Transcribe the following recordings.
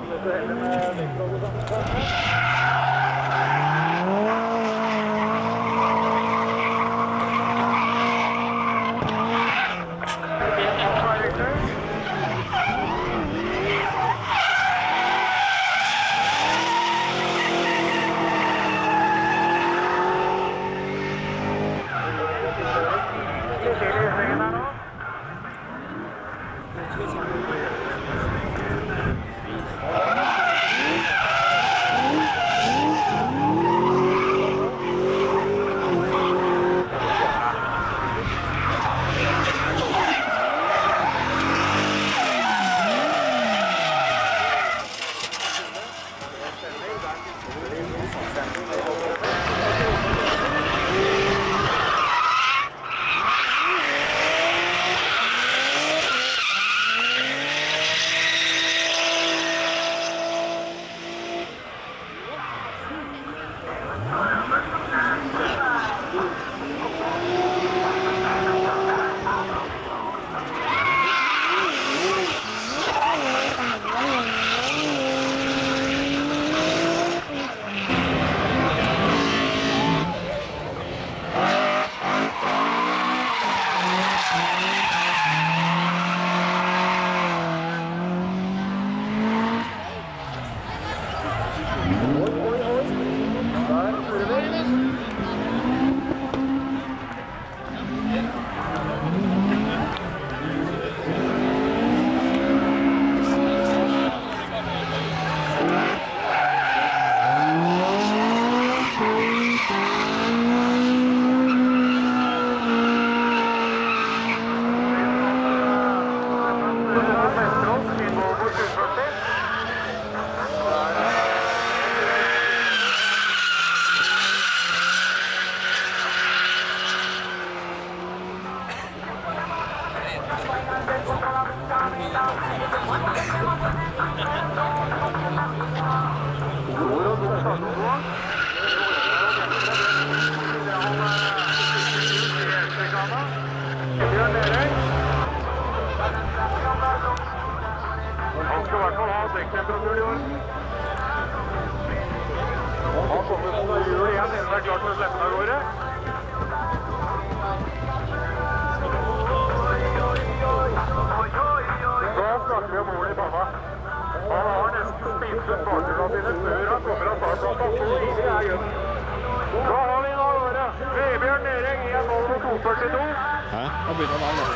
Vært litt han får slippe av gårde. Snakker vi om Ole Bamma. Han har nesten spist ut bakgrunnen sine før han kommer av startplassen. Så ivrig er gutten. Hva har vi da i året? Vebjørn Nering 1,42. Hæ? Nå begynner han, da.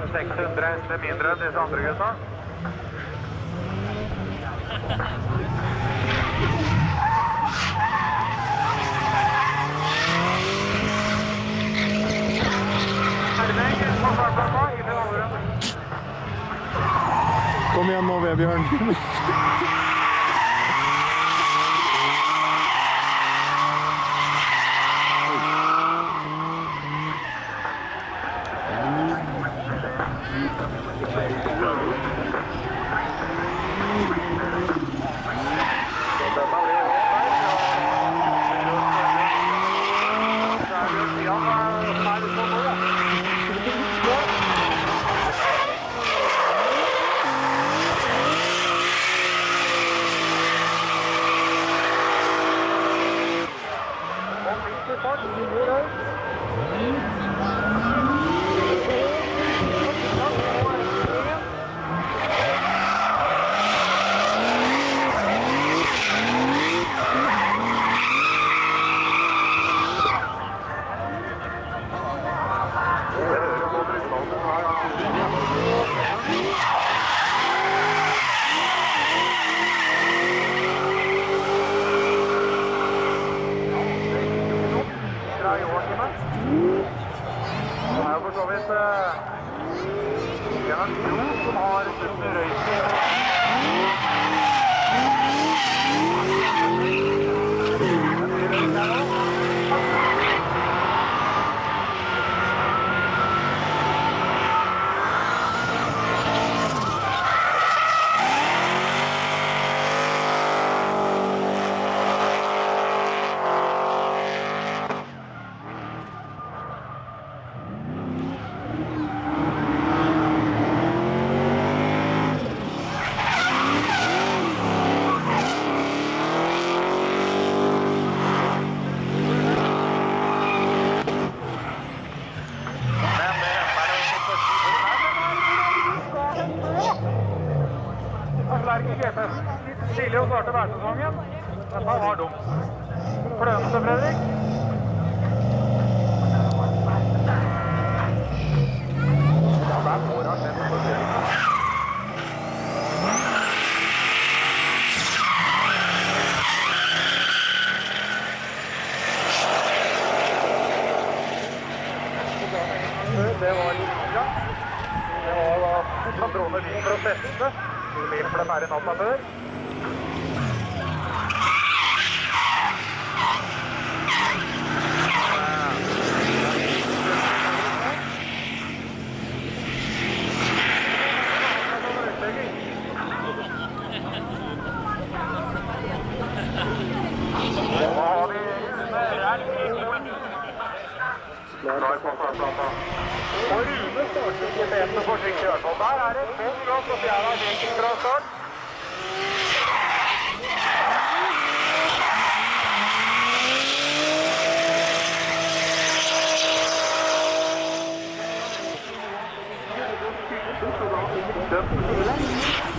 500-600 hester mindre enn disse andre gutta. Kom igjen nå, Vebjørn. Hora terceira ikke GPS. Litt tidlig Fredrik. Ja, der får han den. Og Rune starter forsiktig i hvert fall. Der er det full gass og fjæra Viking fra start. Thank betaler